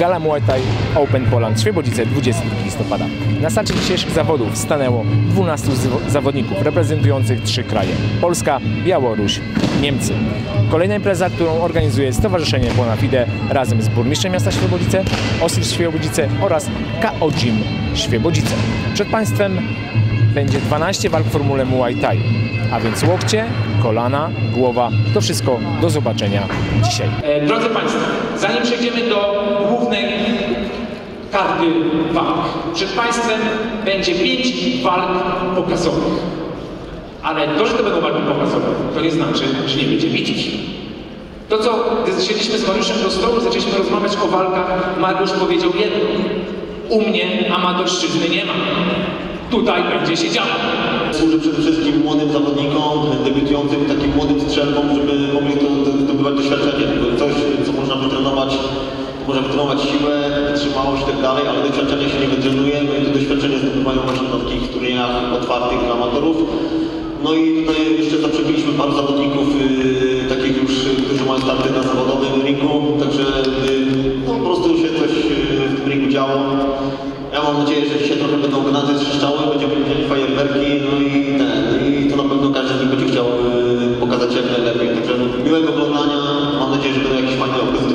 Gala Muay Thai Open Poland Świebodzice 20 listopada. Na starcie dzisiejszych zawodów stanęło 12 z- zawodników reprezentujących trzy kraje. Polska, Białoruś, Niemcy. Kolejna impreza, którą organizuje Stowarzyszenie Bonafide razem z burmistrzem miasta Świebodzice, OSIR Świebodzice oraz KO Gym Świebodzice. Przed Państwem będzie 12 walk w formule Muay Thai, a więc łokcie, kolana, głowa, to wszystko do zobaczenia dzisiaj. E, Drodzy Państwo, zanim przejdziemy do głównej karty walk, przed Państwem będzie pięć walk pokazowych. Ale to, że to będą walki pokazowe, to nie znaczy, że nie będzie bicić. To co, gdy siedliśmy z Mariuszem do stołu, zaczęliśmy rozmawiać o walkach, Mariusz powiedział jedno. U mnie amatorszczyzny nie ma. Tutaj będzie się działo. Służy przede wszystkim młodym zawodnikom, debiutującym, takim młodym strzelbom, żeby mogli to zdobywać doświadczenie. Coś, co można wytrenować, można wytrenować siłę, wytrzymałość i tak dalej, ale doświadczenie się nie wytrenuje, no i to doświadczenie zdobywają właśnie na takich turniejach otwartych dla amatorów. No i tutaj jeszcze zaprzepiliśmy paru zawodników, yy, takich już, którzy mają starty na zawodowym ringu, także yy, no, po prostu się coś yy, w tym ringu działo. Ja mam nadzieję, że dzisiaj trochę będą granaty strzały, będziemy mieli fajerwerki, no i ten, i to na pewno każdy z nich będzie chciał yy, pokazać jak najlepiej. Także miłego oglądania, mam nadzieję, że będą jakieś fajne, pozytywne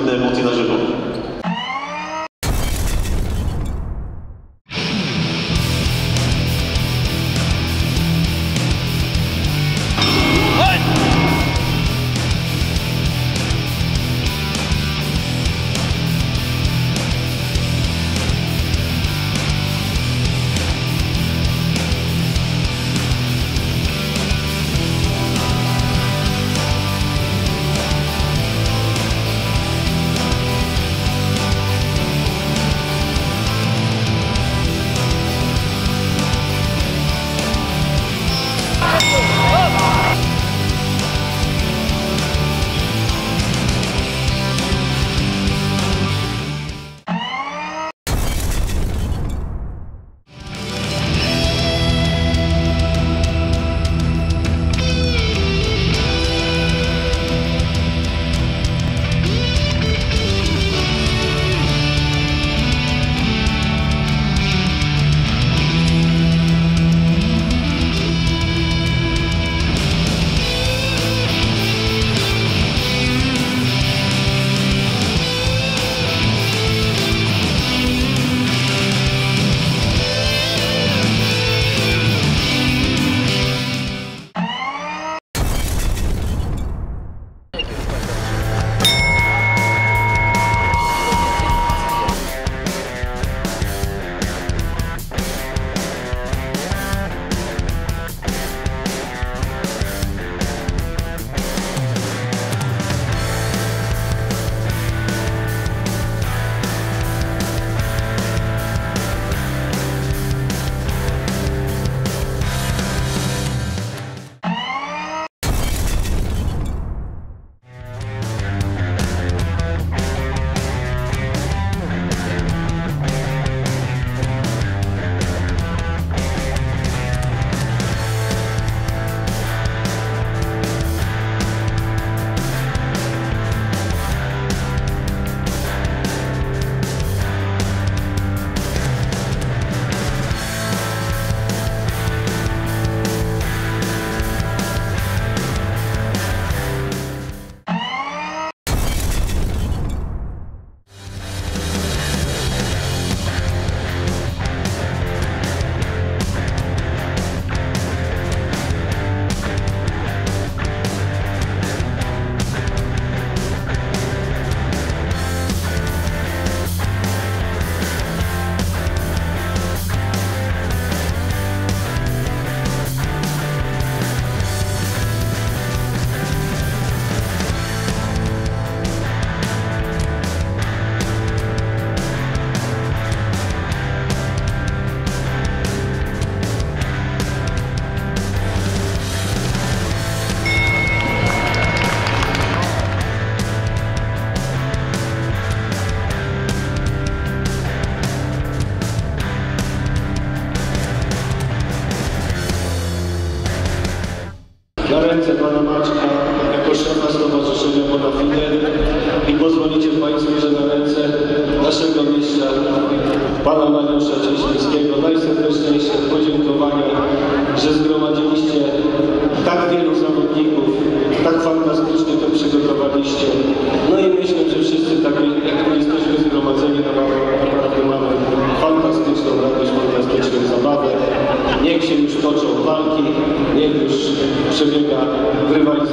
ręce pana Maćka jako szefa Stowarzyszenia Bonafide i pozwolicie Państwo, że na ręce naszego mistrza, pana Mariusza Cieślińskiego. Najserdeczniejsze podziękowania, że zgromadziliście tak wielu zawodników, tak fantastycznie to przygotowaliście. No i myślę, że wszyscy tak jak my jesteśmy zgromadzeni, mamy, naprawdę mamy fantastyczną radość, fantastyczną zabawę. Niech się już toczą walki, przebiega w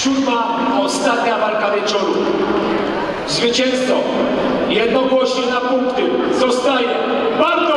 Siódma, ostatnia walka wieczoru. Zwycięzcą jednogłośnie na punkty zostaje Bartosz